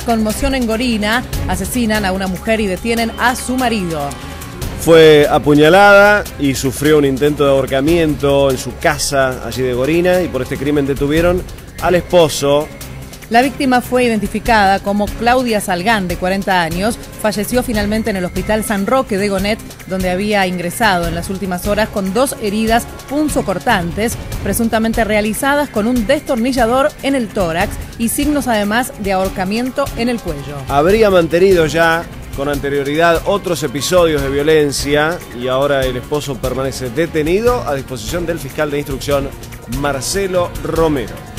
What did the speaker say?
Conmoción en Gorina, asesinan a una mujer y detienen a su marido. Fue apuñalada y sufrió un intento de ahorcamiento en su casa allí de Gorina y por este crimen detuvieron al esposo. La víctima fue identificada como Claudia Salgán, de 40 años. Falleció finalmente en el Hospital San Roque de Gonet, donde había ingresado en las últimas horas con dos heridas punzocortantes, presuntamente realizadas con un destornillador en el tórax y signos además de ahorcamiento en el cuello. Habría mantenido ya con anterioridad otros episodios de violencia y ahora el esposo permanece detenido a disposición del fiscal de instrucción Marcelo Romero.